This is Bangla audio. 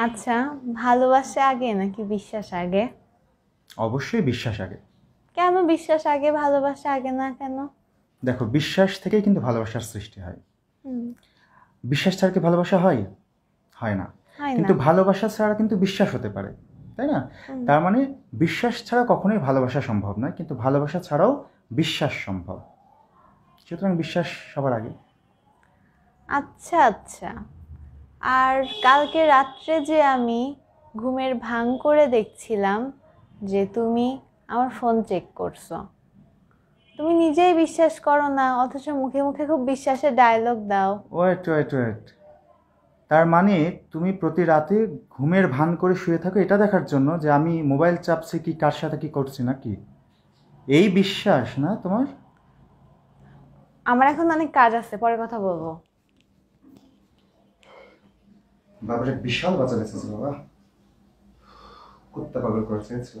আচ্ছা ভালোবাসা আগে নাকি বিশ্বাস আগে? অবশ্যই বিশ্বাস আগে। কেন বিশ্বাস আগে ভালোবাসা আগে না কেন? দেখো বিশ্বাস থেকেই কিন্তু ভালোবাসার সৃষ্টি হয়। বিশ্বাস ছাড়া কি ভালোবাসা হয়? হয় না। কিন্তু ভালোবাসা ছাড়া কিন্তু বিশ্বাস হতে পারে তাই না? তার মানে বিশ্বাস ছাড়া কখনোই ভালোবাসা সম্ভব নয় কিন্তু ভালোবাসা ছাড়াও বিশ্বাস সম্ভব। সুতরাং বিশ্বাস সবার আগে। আচ্ছা আচ্ছা। আর কালকে রাত্রে যে আমি ঘুমের ভাঙ করে দেখছিলাম যে তুমি আমার ফোন চেক করছ। তুমি নিজেই বিশ্বাস করো না অথচ মুখে মুখে খুব বিশ্বাসের ডায়লগ দাও। ওয়েট ওয়েট ওয়েট তার মানে তুমি প্রতি রাতে ঘুমের ভান করে শুয়ে থাকো এটা দেখার জন্য যে আমি মোবাইল চাপছি কি কার সাথে কি করছি নাকি? এই বিশ্বাস না তোমার? আমার এখন অনেক কাজ আছে পরে কথা বলব। বাবারে বিশাল বাজার এসেছে বাবা। কুত্তা পাগল করে চেয়েছিল